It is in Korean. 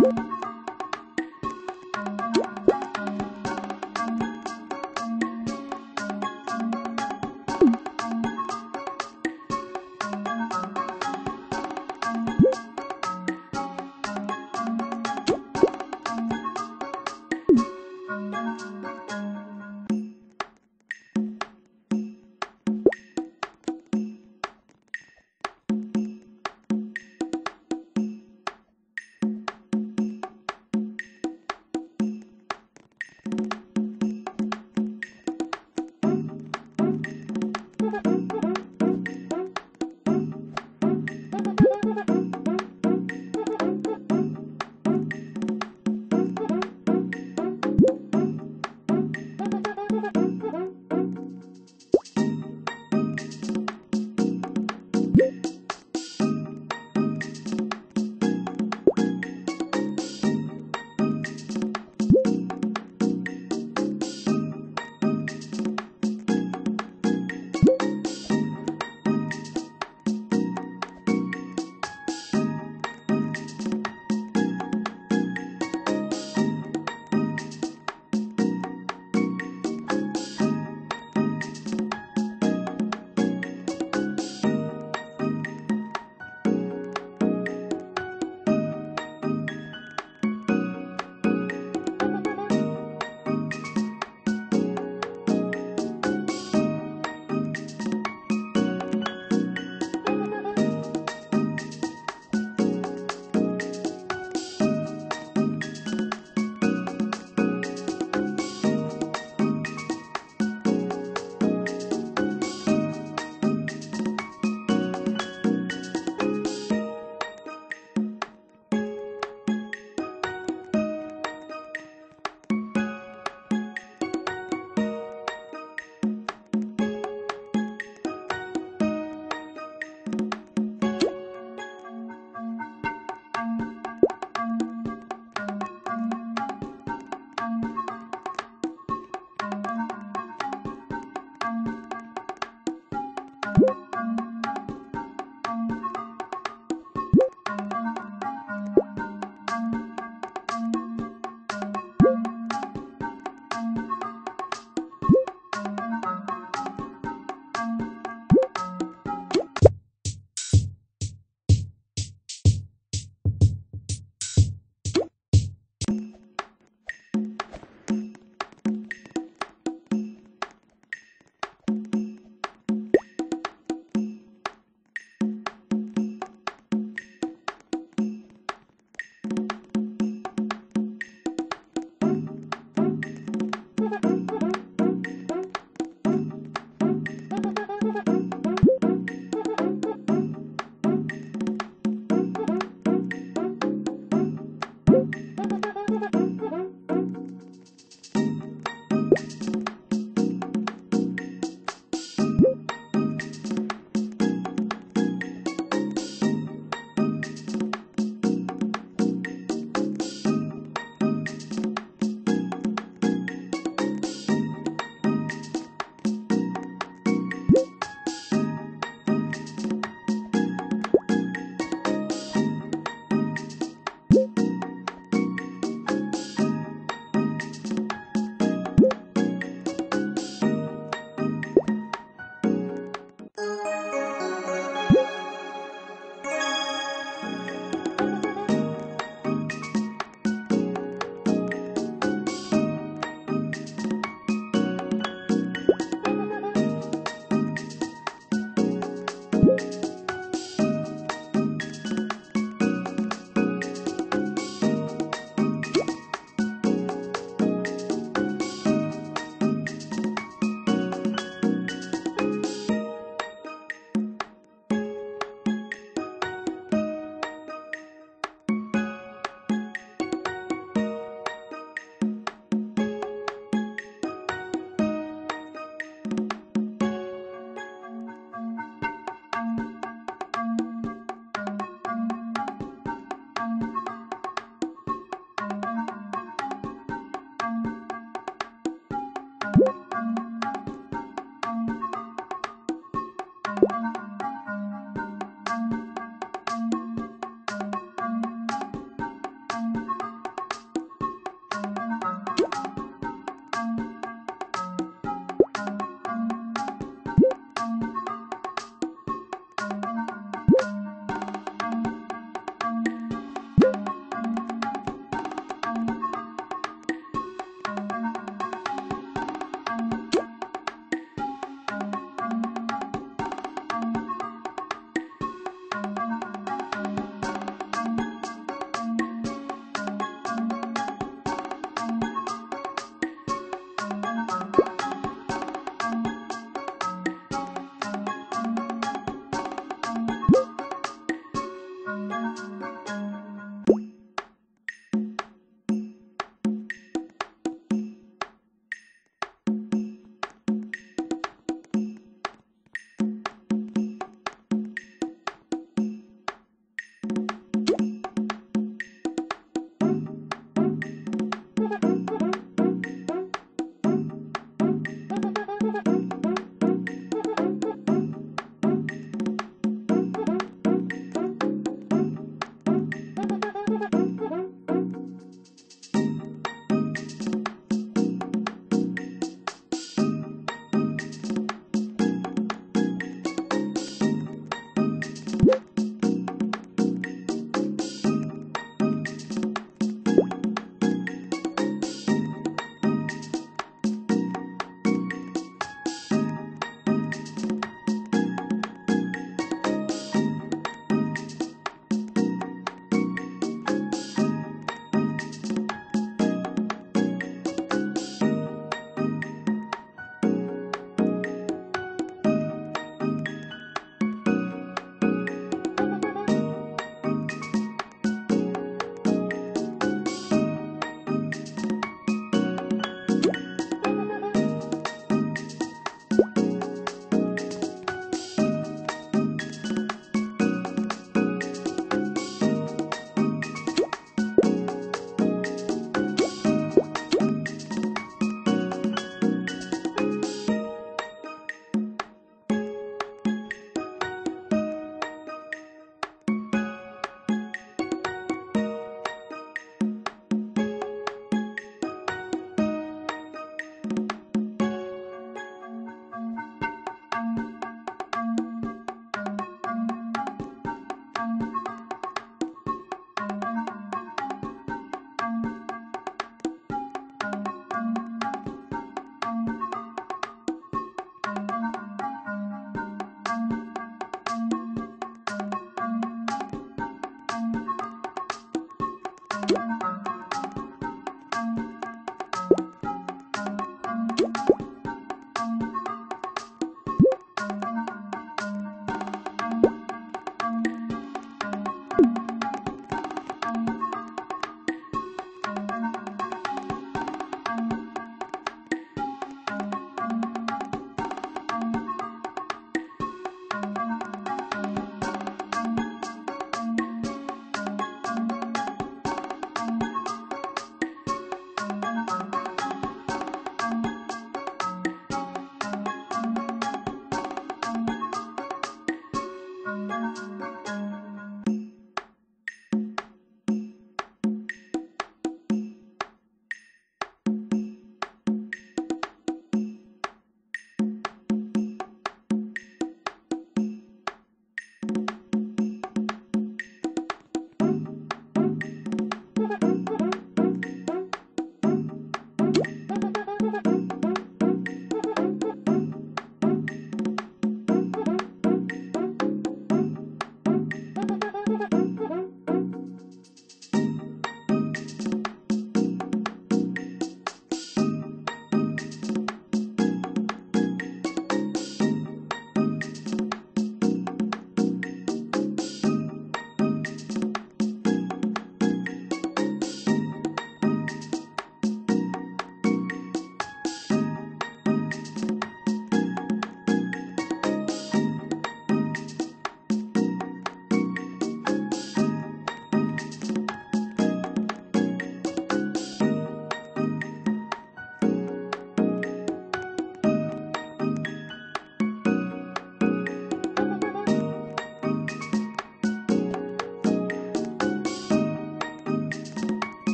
you